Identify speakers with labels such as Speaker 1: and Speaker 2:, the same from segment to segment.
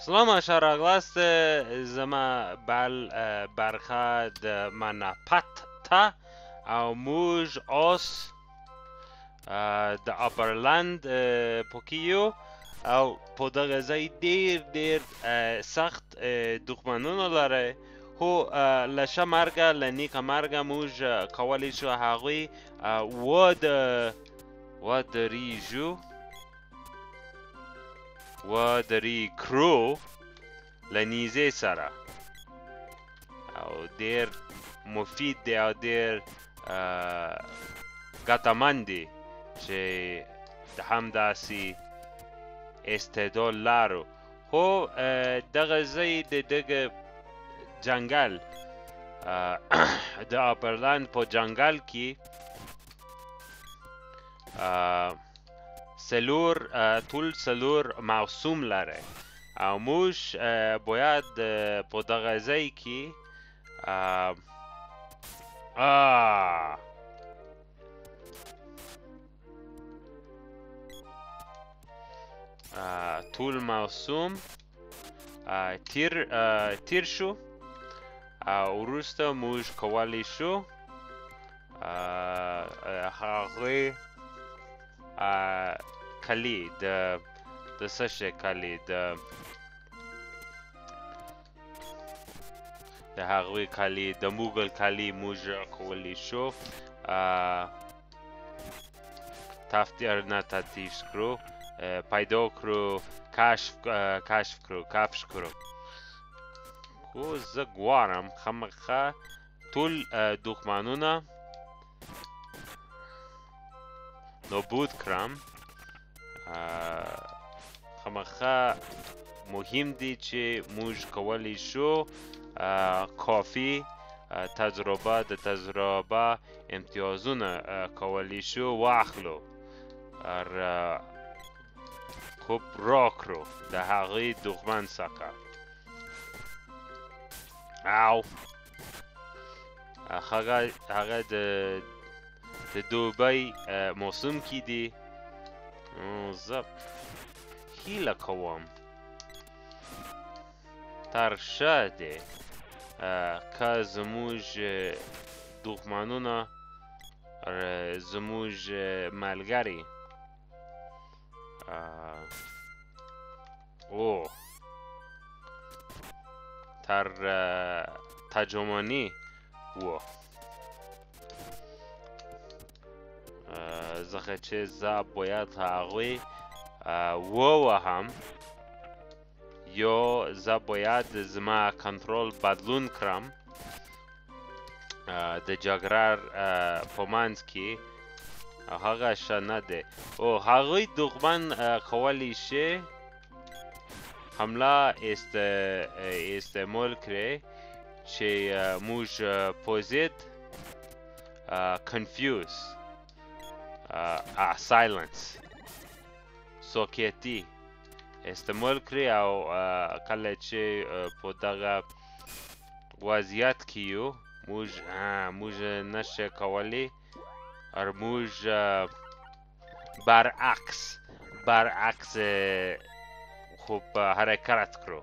Speaker 1: سلام اشار اغلاست زما بل برخه د منپت ته او موج آس د اپرلند پوکیو او په دغه ځای ډیر ډیر سخت دښمنونه لره هو له ښه مرګه له نیکه مرګه موږ کولی شو هغوی ود ودریږو و دری کرو لنیزه سره او دیر مفید دی او دیر ګتمن دی چې د همداسي استعداد لارو خو دغه ځای د دغه جنگل د اپرلند په جنگل کې سلور ټول سلور معصوم لره او موږ باید په دغه ځای کې ټول معصوم تیر تیر شو وروسته موږ کولی شو هغه کلی د د څه شي کلی د د هغوی کلی د موګل کلی موږ کولی شو تفتیر نه تطیف کرو پیدا کرو کشف کشف کرو کفش کرو کو زه غواړم خامخا ټول دښمنونه نابود کړم خامخا مهم دی چې موږ کولی شو کافي تجربه د تجربه امتیازونه کولی شو واخلو خوب راکرو د هغه دښمن څخه او هغه هغه د د دوبۍ موسم کې دي زه هیله کوم تر شه دی که زموږ دښمنونه زموږ ملګري او تر تجمانی و زخه چه زه باید هغوی و هم یا زه باید زما کنترل بدلون کرم د جګرار په منځ کې هغه ښه نه دی او هغوی دښمن کولی شي حمله است استعمال کړي چې موږ په ضد کنفیوز سایلنس سوکیتی استعمال کړي او کله چې په دغه وضعیت کې یو موږ موږ نشه کولی ار موږ برعکس برعکس خوب حرکت کرو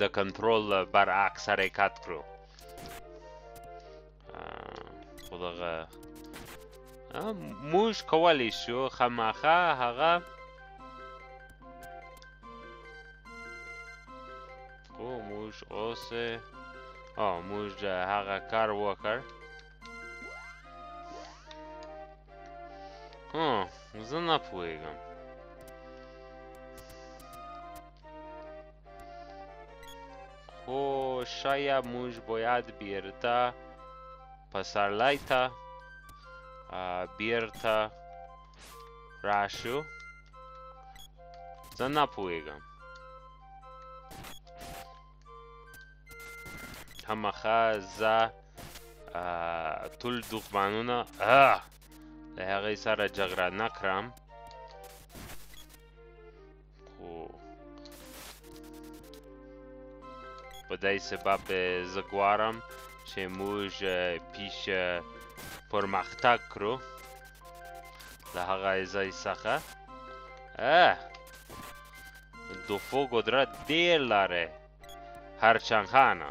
Speaker 1: د کنترل برعکس حرکت کرو خو دغه موږ کولی شو خامخا هغه او موږ اوس او موږ هغه کار وکړ ها زه نه پوهېږم خو شاید موږ باید بیرته پسرلی ته بیرته راشو زه نه پوهېږم همخه زه ټول دښمنونه له هغې سره جګړه نه کړم خو په دای سبب زه غواړم چې موږ پیش پرمختګ کړو له هغه ځای څخه دوفو قدرت ډیر لاره هرچنخانه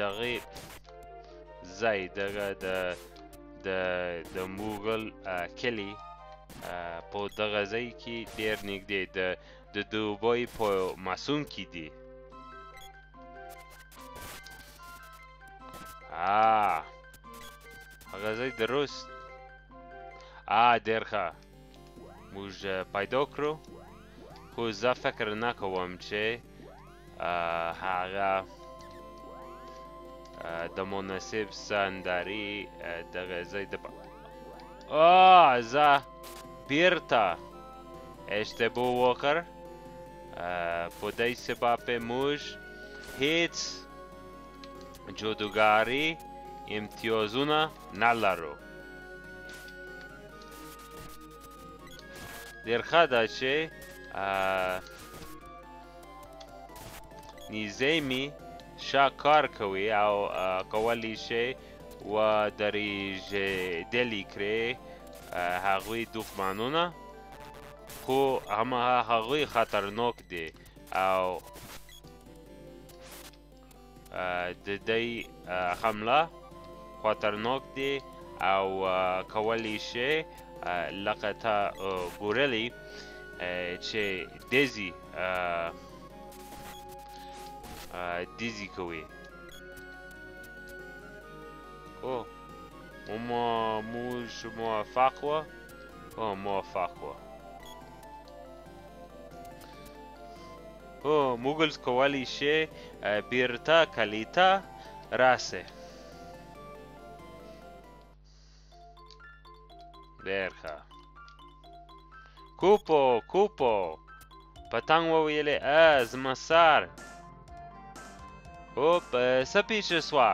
Speaker 1: دغه ځای دغه د د د موغل کلی په دغه ځای کې ډیر نږدې د د دوبۍ په مسون کې دی آه هغه ځای د روس آه ډیر ښه موږ پیدا کړو خو زه فکر نه کوم چې هغه د مناسب سندري دغه ځای د آه زه بیرته اشتباه وکړ په دې سبب موږ هیڅ جادوګري امتیازونه نه لرو ډېر ښه ده چې نږدې مې ښه کار کوي او کولی شي ودرېږېدلي کړي هغوی دښمنونه خو هماغه هغوی خطرناک دي او د دی حمله خطرناک دی او کولی شي لکه تا ګورلی چې دیزی دیزی کوي او مو موږ موفق و او موفق و هو موږلز کولی شې بیرته کلی ته راسې ډېر ښه کوپو کوپو پتنګ وویلې ا زما سر او په سپی چې سوه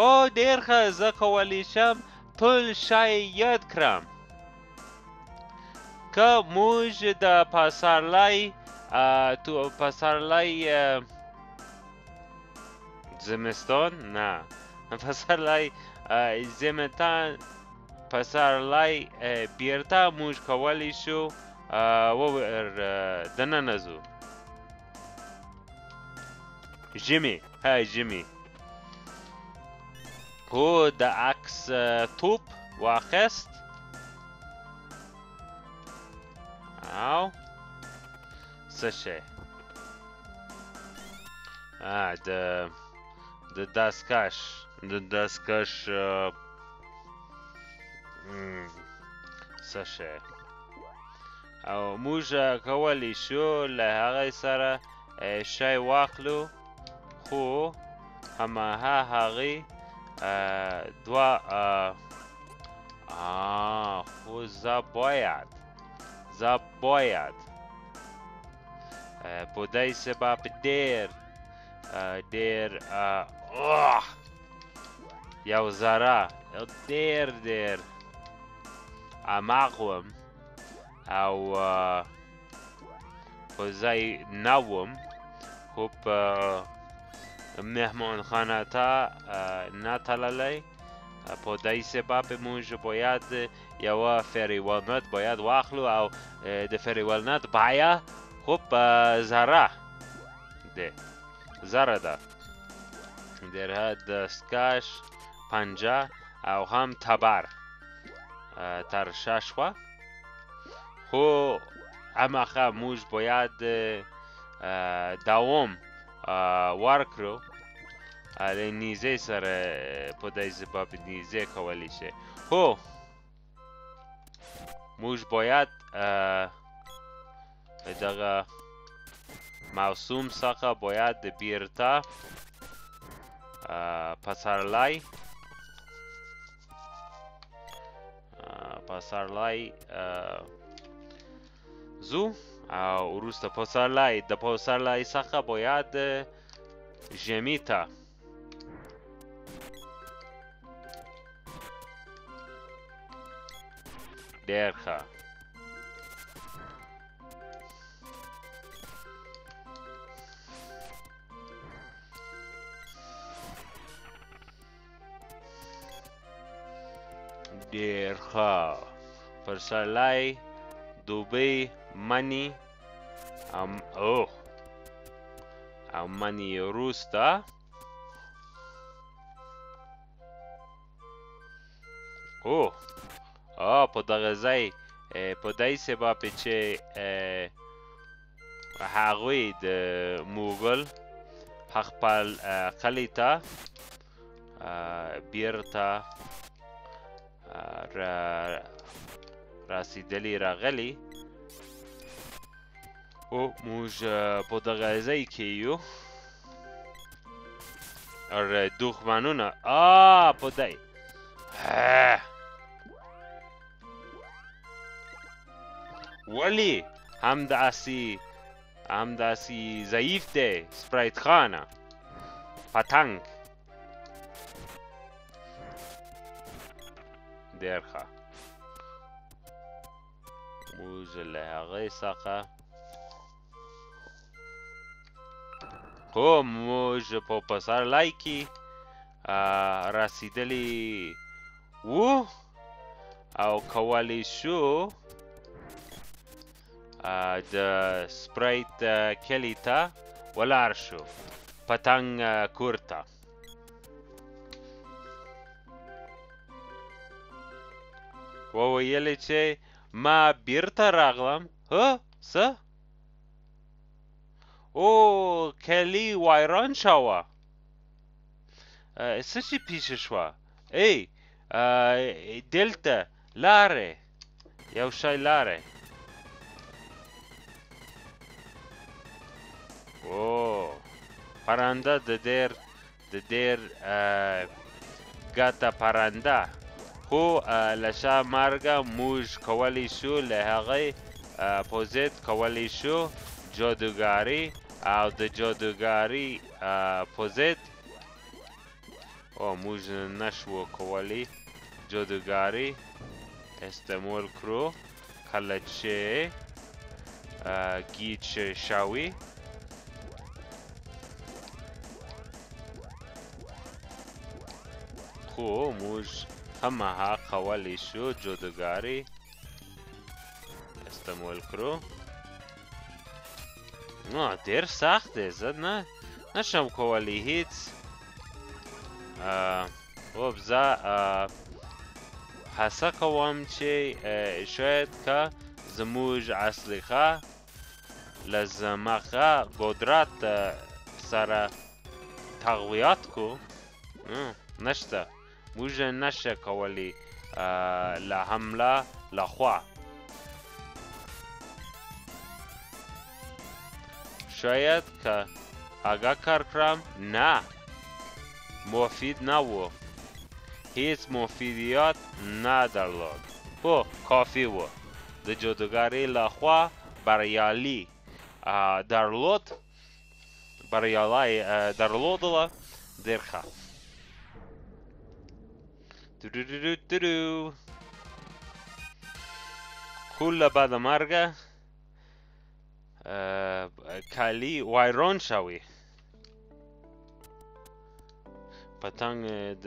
Speaker 1: او ډېر ښه زه کولی شم ټول شی یاد کړم که موږ د پسرلی تو پسرلی زمستان نه پسرلی زمستان پسرلی بیرته موږ کولی شو ور دننه ځو ژمی ها ژمی هو د عکس توپ واخیست او څه شی د د داسکاش د داسکاش څه شی او موږ کولی شو له هغه سره شی واخلو خو هماها هغه دوا آه خو زه باید زه باید په دې سبب ډېر ډېر یو ذره ډېر ډېر عمق وم او په ځای نه وم خو په مهمان خانه ته نه تللی په دای سبب موږ باید یو فریوالنت باید واخلو او د فریوالنت بایه خو په زره ده زره ده در دستکش پنجه او هم تبر تر شا شوه خو اماخه موږ باید دوام ورکړو له نیزه سره په دای زباب نیزه کولی شي خو موږ باید دغه موسوم څخه باید بیرته پسرلی پسرلی زو او وروسته پسرلی د پسرلی څخه باید ژمي ته ډېر ښه ډیر ښه پسرلی دوبی منی ام او او منی روستا او او په دغه ځای په دای سبب چې هغوی د موغل خپل قلعه ته بیرته را رسیدلی راغلی او موږ په دغه ځای کې یو او دښمنونه آ په دی ولی همداسی همداسی ضعیف ده سپرایت خانه پتنگ ډېر ښه موږ له هغې څخه خو موږ په پسرلی کې رسیدلی وو او کولی شو د سپرایت کلی ته ولاړ شو پتنګ کور ته وویل چې ما بیرته راغلم ها څه او کلی وایران شوه څه شي پیښه شوه ای دلته لاره یو شی لاره او پرنده د دیر د دیر ګټه پرنده خو له شا مرګه موږ کولی شو له هغې پوزید کولی شو جادوګاري او د جادوګاري پوزید او موږ نشو کولی جادوګری استعمال کړو کله چې گیچ شوی خو موږ همه قولی شو جادوګری استعمال کړو نو ډیر سخت دی زه نه نشم کولی هیڅ اوب زه هڅه کوم چې شاید که زموږ اصلخه له زمخه قدرت سره تقویات کو نشته موږ نشه کولی له حمله لخوا شاید که هغه کار کړم نه مفید نه و هیڅ مفیدیات نه درلود خو کافی و د جادوګرې لخوا بریالی درلود بریالی درلودله ډیر ښه کوله به د مرګه کالی وایران شوی پتنګ د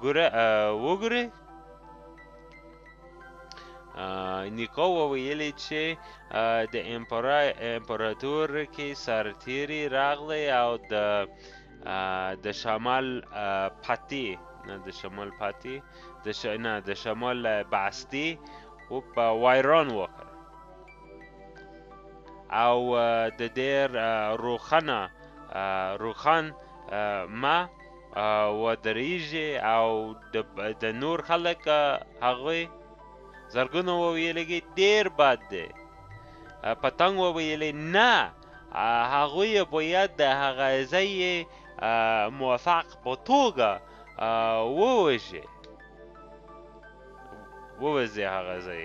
Speaker 1: ګوره وګوره نیکو وویلی چې د امپراتور کې سرتیری راغلی او د د شمال پتی نه د شمال پتی د ش... نه د شمال بعثتی و په وایران وکړ او د ډیر روخنه روخان ما ودرېږي او د نور خلک هغوی زرګونو وویلګي ډیر بد دی پتنګ وویلې نه هغوی باید د هغه ځای موفق په توګه ووژي ووځي هغه ځای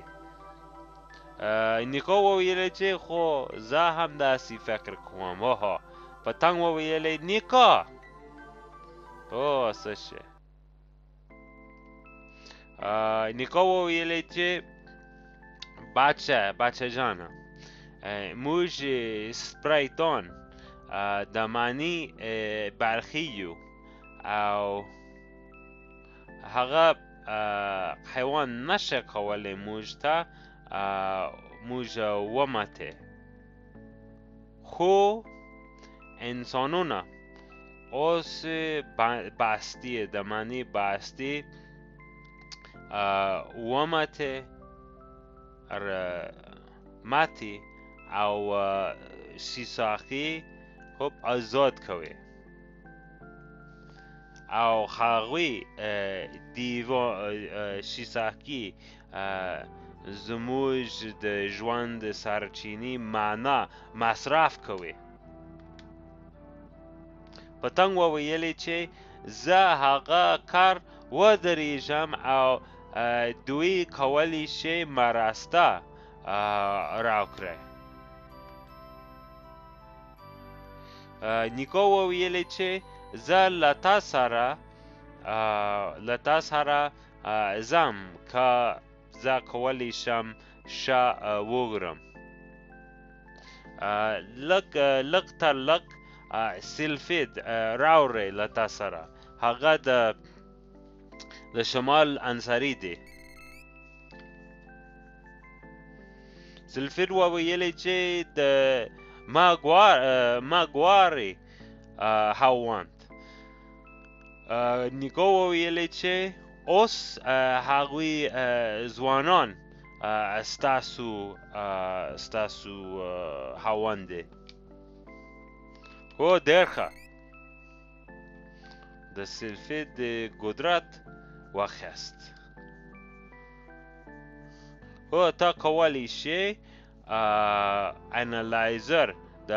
Speaker 1: نیکو وویل چې خو زه هم داسې فکر کوم وه پتنګ وویل نیکو او څه شي نیکو وویل چې بچه بچه جانه موږ سپریتون د معنی برخی یو او هغه حیوان نشه کولی موږ ته موږ ومته خو انسانونه اوس بستی د معنی بستی ومته متی او سیساقی خب آزاد کوه او هغوی دیو شیساکی زموږ د ژوند سرچینی معنا مصرف کوي پتنګ وویلې چې زه هغه کار ودرېږم او دوی کولی شي مرسته راکړي نیکو وویلې چې زه له تا سره له تا سره ځم که زه کولی شم ښه وګورم لږ لږ تر لږ سیلفید راوړی له تا سره هغه د د شمال انصاری دی سلفیر و ویلی چې د ما ګوار ما ګوارې هاو وانت نیکو و ویلی چې اوس هغوی ځوانان ستاسو ستاسو هاوند دی هو ډېر ښه د سلفیت د قدرت واخیست هو تا کولی شي انالایزر د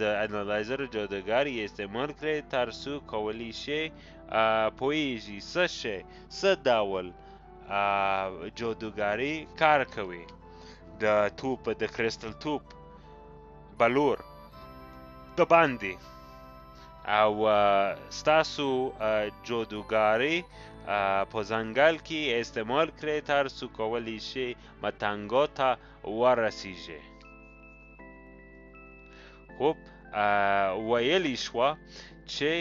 Speaker 1: د انالایزر جادوګر یې استعمال کړئ تر څو کولی شي پوهیږي څه شي څه ډول جادوګري کار کوي د توپ د کریستل توپ بلور د باندې او ستاسو جادوګاری په ځنګل کې استعمال کړئ تر څو کولی شي متنګا ته ورسیږي خب ویلی شوه چې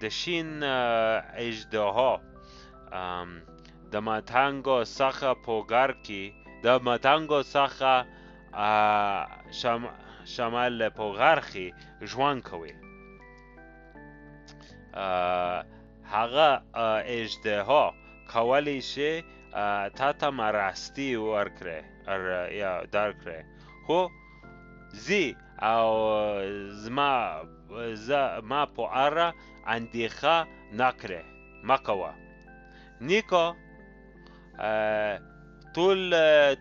Speaker 1: د شین اجدها د متنګا څخه په ګر کې د متنګا څخه شام شمال په غار کې ژوند کوي هغه اجدها کولی شي تا ته مرستی ورکړي یا درکړي خو زی او زما زما په اړه اندېښه نکړې مکوه نیکو ټول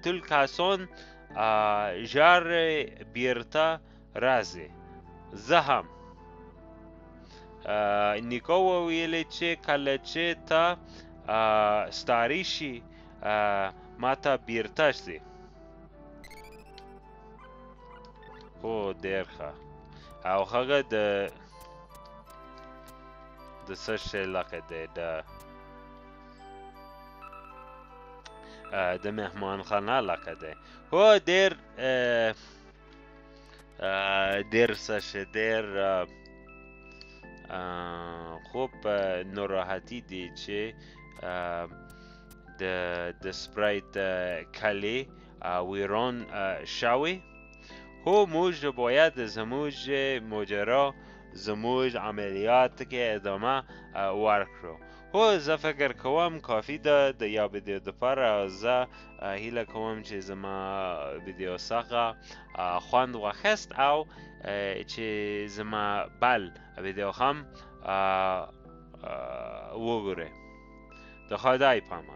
Speaker 1: ټول کاسون ژر بیرته راځي زه هم نیکو ویل چې کله چې ته ستاری شي ما ته بیرته شي هو ډېر ښه او هغه د د څه شی لکه دی د د مهمانخانه علاقه ده هو ډېر ډېر څه شي ډېر خو په ناراحتي دي چې د د سپرایت کلی ویران شوی هو موږ باید زموږ ماجرا زموږ عملیات کې ادامه ورکړو هو زه فکر کوم کافی ده د یا ویډیو لپاره زه هیله کوم چې زما ویډیو څخه خوند واخیست او چې زما بل ویډیو هم وګوره د خدای پامان